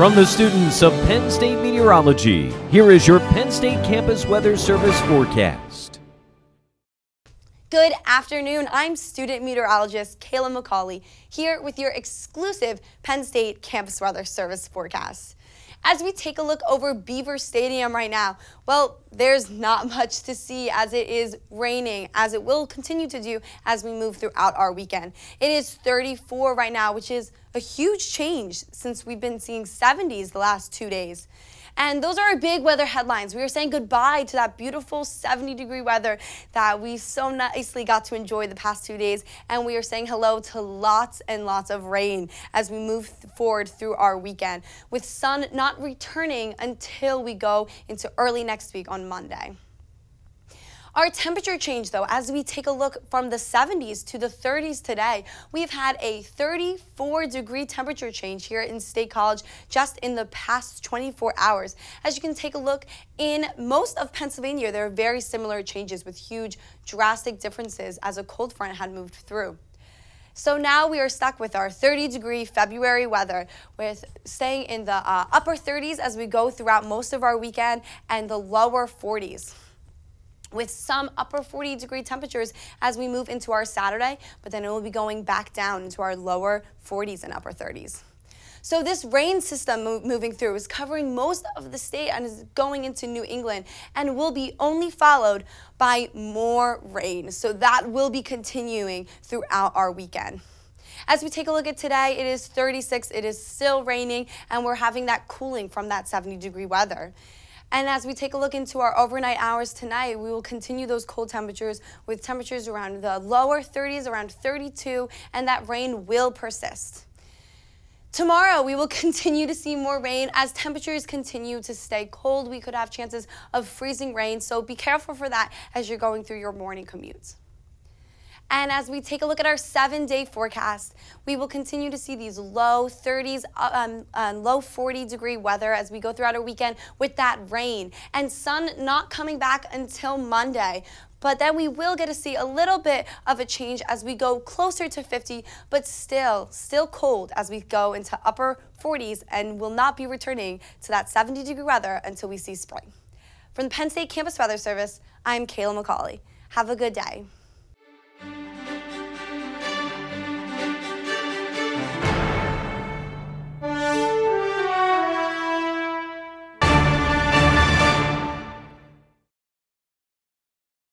From the students of Penn State Meteorology, here is your Penn State Campus Weather Service forecast. Good afternoon. I'm student meteorologist Kayla McCauley here with your exclusive Penn State Campus Weather Service forecast. As we take a look over Beaver Stadium right now, well, there's not much to see as it is raining, as it will continue to do as we move throughout our weekend. It is 34 right now, which is a huge change since we've been seeing 70s the last two days. And those are our big weather headlines. We are saying goodbye to that beautiful 70 degree weather that we so nicely got to enjoy the past two days. And we are saying hello to lots and lots of rain as we move forward through our weekend, with sun not returning until we go into early next week on Monday. Our temperature change, though, as we take a look from the 70s to the 30s today, we've had a 34 degree temperature change here in State College just in the past 24 hours. As you can take a look in most of Pennsylvania, there are very similar changes with huge drastic differences as a cold front had moved through. So now we are stuck with our 30 degree February weather with staying in the uh, upper 30s as we go throughout most of our weekend and the lower 40s with some upper 40 degree temperatures as we move into our Saturday, but then it will be going back down into our lower 40s and upper 30s. So this rain system mo moving through is covering most of the state and is going into New England and will be only followed by more rain. So that will be continuing throughout our weekend. As we take a look at today, it is 36, it is still raining, and we're having that cooling from that 70 degree weather. And as we take a look into our overnight hours tonight, we will continue those cold temperatures with temperatures around the lower 30s, around 32, and that rain will persist. Tomorrow, we will continue to see more rain as temperatures continue to stay cold. We could have chances of freezing rain, so be careful for that as you're going through your morning commutes. And as we take a look at our seven day forecast, we will continue to see these low 30s, uh, um, uh, low 40 degree weather as we go throughout our weekend with that rain and sun not coming back until Monday. But then we will get to see a little bit of a change as we go closer to 50, but still, still cold as we go into upper 40s and will not be returning to that 70 degree weather until we see spring. From the Penn State Campus Weather Service, I'm Kayla McCauley. Have a good day.